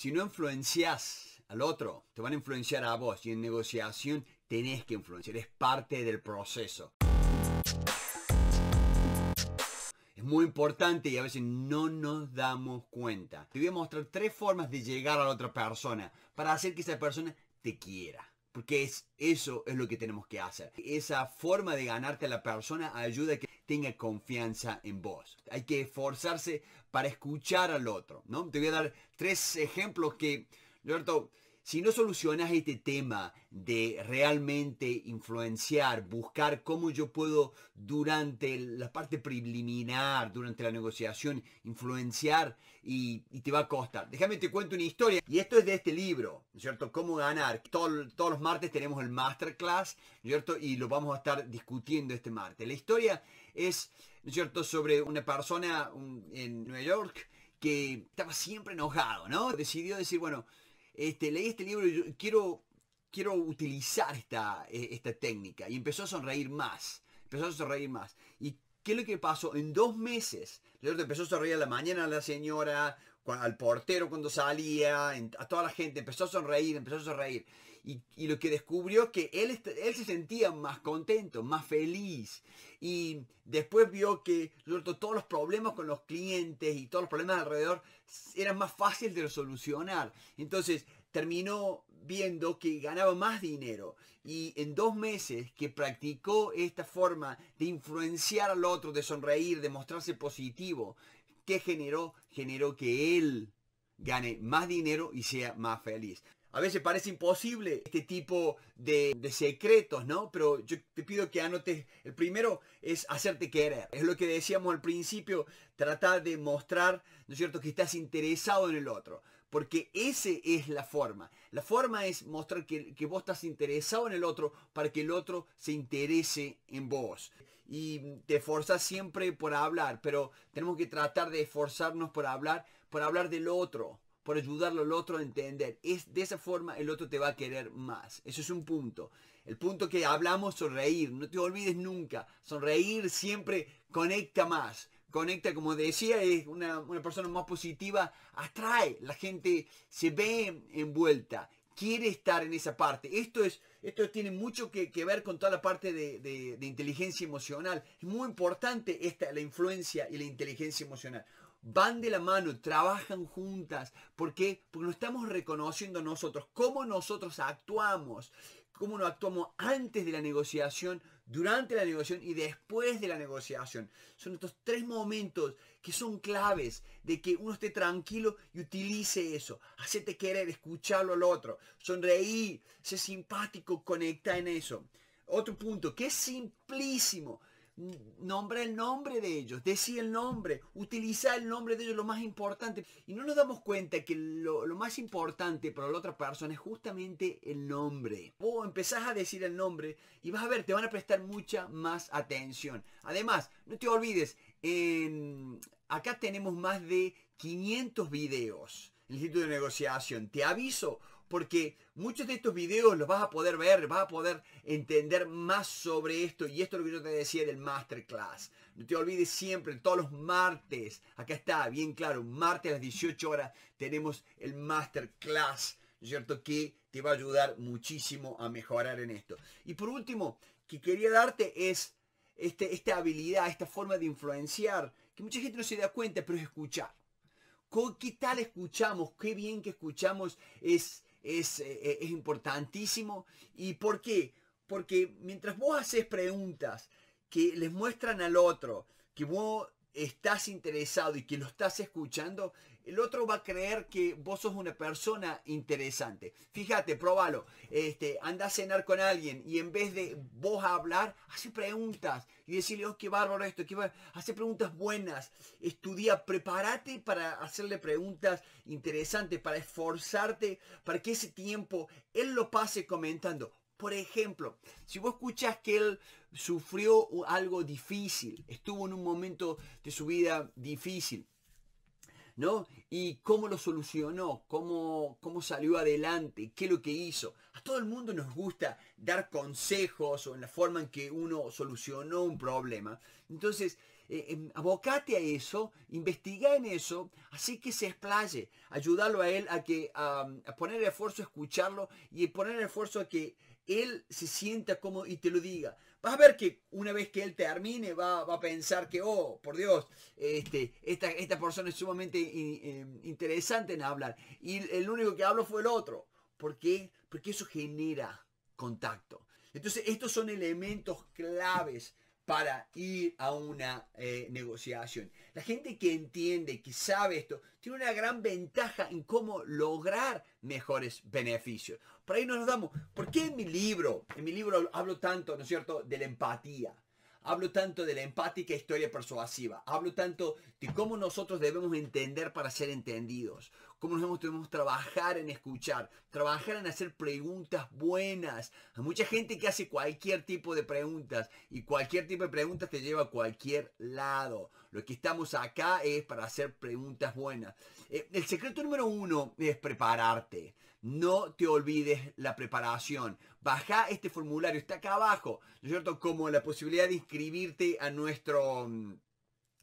si no influencias al otro, te van a influenciar a vos. Y en negociación tenés que influenciar, es parte del proceso. Es muy importante y a veces no nos damos cuenta. Te voy a mostrar tres formas de llegar a la otra persona para hacer que esa persona te quiera. Porque es, eso es lo que tenemos que hacer. Esa forma de ganarte a la persona ayuda a que tenga confianza en vos. Hay que esforzarse para escuchar al otro. ¿no? Te voy a dar tres ejemplos que, Roberto, si no solucionas este tema de realmente influenciar, buscar cómo yo puedo durante la parte preliminar, durante la negociación, influenciar y, te va a costar. Déjame te cuento una historia. Y esto es de este libro, ¿cierto? Cómo ganar. todos los martes tenemos el masterclass, ¿cierto? Y lo vamos a estar discutiendo este martes. La historia es, ¿cierto? Sobre una persona en Nueva York que estaba siempre enojado, ¿no? Decidió decir, bueno, este, leí este libro y quiero, quiero utilizar esta, eh, esta técnica. Y empezó a sonreír más, empezó a sonreír más. ¿Y qué es lo que pasó? En dos meses, empezó a sonreír a la mañana a la señora, al portero cuando salía, a toda la gente, empezó a sonreír, empezó a sonreír. Y, lo que descubrió que él, él se sentía más contento, más feliz. Y después vio que todos los problemas con los clientes y todos los problemas alrededor eran más fáciles de solucionar. Entonces terminó viendo que ganaba más dinero. Y en dos meses que practicó esta forma de influenciar al otro, de sonreír, de mostrarse positivo, ¿qué generó? Generó que él gane más dinero y sea más feliz. A veces parece imposible este tipo de, secretos, ¿no? Pero yo te pido que anotes, el primero es hacerte querer. Es lo que decíamos al principio, tratar de mostrar, ¿no es cierto?, que estás interesado en el otro. Porque esa es la forma. La forma es mostrar que, que vos estás interesado en el otro para que el otro se interese en vos y te esforzas siempre por hablar, pero tenemos que tratar de esforzarnos por hablar, por hablar del otro, por ayudarlo al otro a entender. Es de esa forma el otro te va a querer más. Eso es un punto. El punto que hablamos, sonreír. No te olvides nunca. Sonreír siempre conecta más. Conecta, como decía, es una, persona más positiva. Atrae. La gente se ve envuelta. Quiere estar en esa parte. Esto, es, esto tiene mucho que, ver con toda la parte de, de, inteligencia emocional. Es muy importante esta, la influencia y la inteligencia emocional van de la mano, trabajan juntas. ¿Por qué? Porque nos estamos reconociendo nosotros, cómo nosotros actuamos, cómo nos actuamos antes de la negociación, durante la negociación y después de la negociación. Son estos tres momentos que son claves de que uno esté tranquilo y utilice eso. Hacete querer, escucharlo al otro, sonreír, ser simpático, conecta en eso. Otro punto que es simplísimo, nombra el nombre de ellos, decir el nombre, utilizar el nombre de ellos, lo más importante. Y no nos damos cuenta que lo, más importante para la otra persona es justamente el nombre. O empezás a decir el nombre y vas a ver, te van a prestar mucha más atención. Además, no te olvides, en, acá tenemos más de 500 videos el sitio de negociación. Te aviso, porque muchos de estos videos los vas a poder ver, vas a poder entender más sobre esto y esto es lo que yo te decía del masterclass. No te olvides siempre, todos los martes, acá está, bien claro, martes a las 18 horas tenemos el masterclass, ¿cierto? Que te va a ayudar muchísimo a mejorar en esto. Y por último, que quería darte es este, esta habilidad, esta forma de influenciar, que mucha gente no se da cuenta, pero es escuchar. ¿Qué tal escuchamos? Qué bien que escuchamos es es, eh, es importantísimo. ¿Y por qué? Porque mientras vos haces preguntas que les muestran al otro que vos estás interesado y que lo estás escuchando, el otro va a creer que vos sos una persona interesante. Fíjate, probalo. Este, anda a cenar con alguien y en vez de vos hablar, hace preguntas y decirle, oh, qué bárbaro esto, qué bárbaro. hace preguntas buenas. Estudia, prepárate para hacerle preguntas interesantes, para esforzarte, para que ese tiempo él lo pase comentando. Por ejemplo, si vos escuchas que él sufrió algo difícil, estuvo en un momento de su vida difícil, ¿no? Y cómo lo solucionó, cómo, cómo salió adelante, qué es lo que hizo. A todo el mundo nos gusta dar consejos o en la forma en que uno solucionó un problema. Entonces, eh, em, abocate a eso, investiga en eso, así que se explaye, ayudarlo a él a que a poner esfuerzo a escucharlo y poner esfuerzo a que él se sienta como y te lo diga. Vas a ver que una vez que él termine va, va a pensar que, oh, por Dios, este, esta, esta persona es sumamente em, interesante en hablar. Y el único que habló fue el otro. ¿Por qué? Porque eso genera contacto. Entonces, estos son elementos claves para ir a una eh, negociación. La gente que entiende, que sabe esto, tiene una gran ventaja en cómo lograr mejores beneficios. Por ahí nos damos, ¿por qué en mi libro, en mi libro hablo tanto, ¿no es cierto?, de la empatía. Hablo tanto de la empática historia persuasiva. Hablo tanto de cómo nosotros debemos entender para ser entendidos. Cómo nosotros debemos trabajar en escuchar. Trabajar en hacer preguntas buenas. Hay mucha gente que hace cualquier tipo de preguntas. Y cualquier tipo de preguntas te lleva a cualquier lado. Lo que estamos acá es para hacer preguntas buenas. Eh, el secreto número uno es prepararte. No te olvides la preparación. Baja este formulario, está acá abajo, ¿no es cierto? Como la posibilidad de inscribirte a nuestro, mm,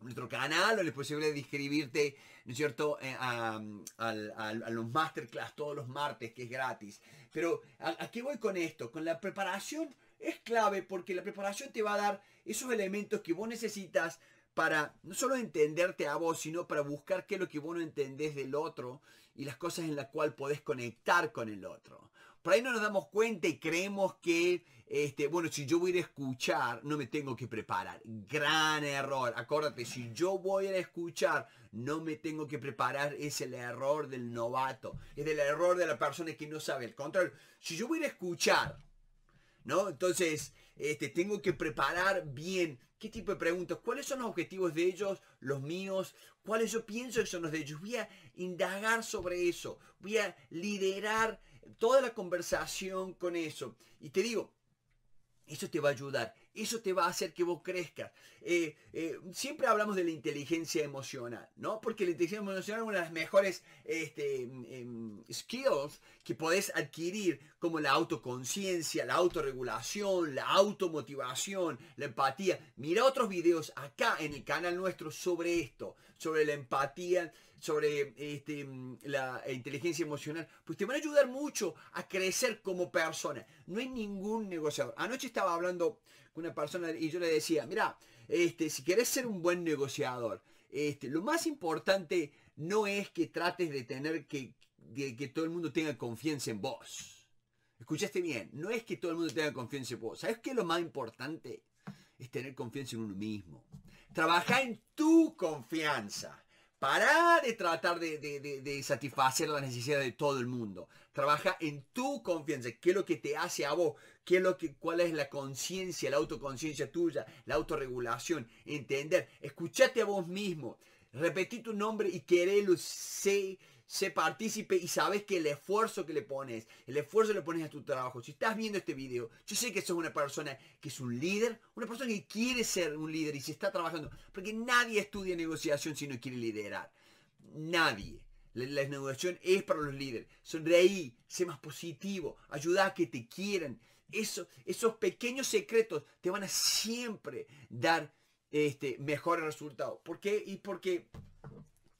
nuestro canal o la posibilidad de inscribirte, ¿no es cierto?, eh, a, los masterclass todos los martes, que es gratis. Pero ¿a, qué voy con esto? Con la preparación es clave porque la preparación te va a dar esos elementos que vos necesitas para no solo entenderte a vos, sino para buscar qué es lo que vos no entendés del otro y las cosas en las cuales podés conectar con el otro. Por ahí no nos damos cuenta y creemos que, este, bueno, si yo voy a ir a escuchar, no me tengo que preparar. Gran error. Acuérdate, si yo voy a escuchar, no me tengo que preparar. Es el error del novato. Es el error de la persona que no sabe. el contrario, si yo voy a ir a escuchar, ¿no? Entonces, este, tengo que preparar bien qué tipo de preguntas, cuáles son los objetivos de ellos, los míos, cuáles yo pienso que son los de ellos. Voy a indagar sobre eso, voy a liderar toda la conversación con eso. Y te digo, eso te va a ayudar, eso te va a hacer que vos crezcas. Eh, eh, siempre hablamos de la inteligencia emocional, ¿no? Porque la inteligencia emocional es una de las mejores este, em, skills que podés adquirir, como la autoconciencia, la autorregulación, la automotivación, la empatía. Mira otros videos acá en el canal nuestro sobre esto, sobre la empatía sobre este, la inteligencia emocional, pues te van a ayudar mucho a crecer como persona. No hay ningún negociador. Anoche estaba hablando con una persona y yo le decía, mira, este, si quieres ser un buen negociador, este, lo más importante no es que trates de tener que, que todo el mundo tenga confianza en vos. Escuchaste bien, no es que todo el mundo tenga confianza en vos. ¿Sabes qué es lo más importante? Es tener confianza en uno mismo. Trabaja en tu confianza. Para de tratar de, satisfacer las necesidades de todo el mundo. Trabaja en tu confianza. ¿Qué es lo que te hace a vos? ¿Qué es lo que, ¿Cuál es la conciencia, la autoconciencia tuya, la autorregulación? Entender. Escuchate a vos mismo. Repetí tu nombre y querelo. Sé sé partícipe y sabes que el esfuerzo que le pones, el esfuerzo que le pones a tu trabajo, si estás viendo este video, yo sé que sos una persona que es un líder, una persona que quiere ser un líder y se está trabajando, porque nadie estudia negociación si no quiere liderar. Nadie. La, negociación es para los líderes. Sonreí, sé más positivo, ayuda a que te quieran. Eso, esos pequeños secretos te van a siempre dar este, mejores resultados. ¿Por qué? Y porque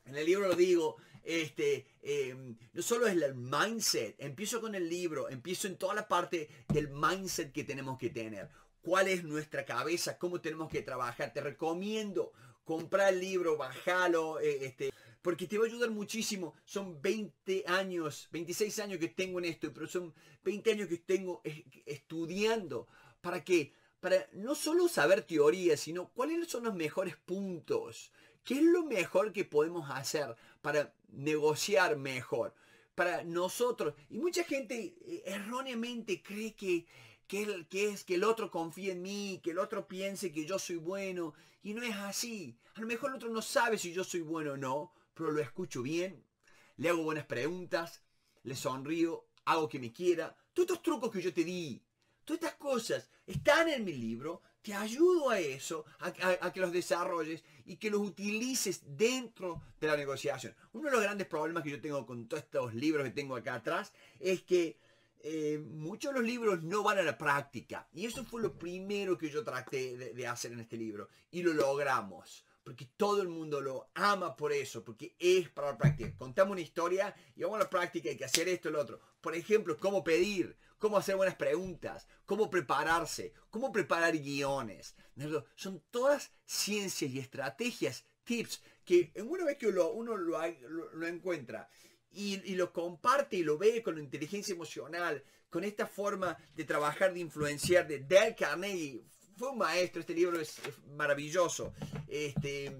en el libro lo digo, este, em, no solo es el mindset, empiezo con el libro, empiezo en toda la parte del mindset que tenemos que tener. ¿Cuál es nuestra cabeza? ¿Cómo tenemos que trabajar? Te recomiendo comprar el libro, bajalo, eh, este, porque te va a ayudar muchísimo. Son 20 años, 26 años que tengo en esto, pero son 20 años que tengo estudiando. ¿Para qué? Para no solo saber teoría, sino cuáles son los mejores puntos. ¿Qué es lo mejor que podemos hacer para negociar mejor? Para nosotros. Y mucha gente eh, erróneamente cree que, que, que, es que el otro confíe en mí, que el otro piense que yo soy bueno. Y no es así. A lo mejor el otro no sabe si yo soy bueno o no, pero lo escucho bien, le hago buenas preguntas, le sonrío, hago que me quiera. Todos estos trucos que yo te di, todas estas cosas están en mi libro, te ayudo a eso, a, que los desarrolles y que los utilices dentro de la negociación. Uno de los grandes problemas que yo tengo con todos estos libros que tengo acá atrás es que eh, muchos de los libros no van a la práctica. Y eso fue lo primero que yo traté de, hacer en este libro. Y lo logramos. Porque todo el mundo lo ama por eso, porque es para la práctica. Contamos una historia y vamos a la práctica, hay que hacer esto lo otro. Por ejemplo, cómo pedir, cómo hacer buenas preguntas, cómo prepararse, cómo preparar guiones. Son todas ciencias y estrategias, tips, que una vez que uno lo encuentra y, lo comparte y lo ve con la inteligencia emocional, con esta forma de trabajar, de influenciar de Dale Carnegie. Fue un maestro, este libro es, maravilloso. Este,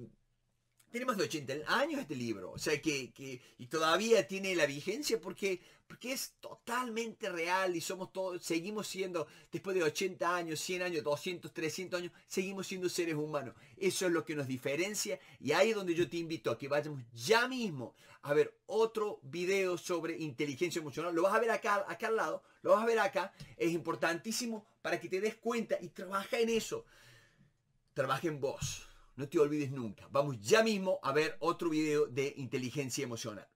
tiene más de 80 años este libro, o sea que, que, y todavía tiene la vigencia porque porque es totalmente real y somos todos, seguimos siendo, después de 80 años, 100 años, 200, 300 años, seguimos siendo seres humanos. Eso es lo que nos diferencia y ahí es donde yo te invito a que vayamos ya mismo a ver otro video sobre inteligencia emocional. Lo vas a ver acá, acá al lado, lo vas a ver acá. Es importantísimo para que te des cuenta y trabaja en eso. Trabaja en vos. No te olvides nunca. Vamos ya mismo a ver otro video de inteligencia emocional.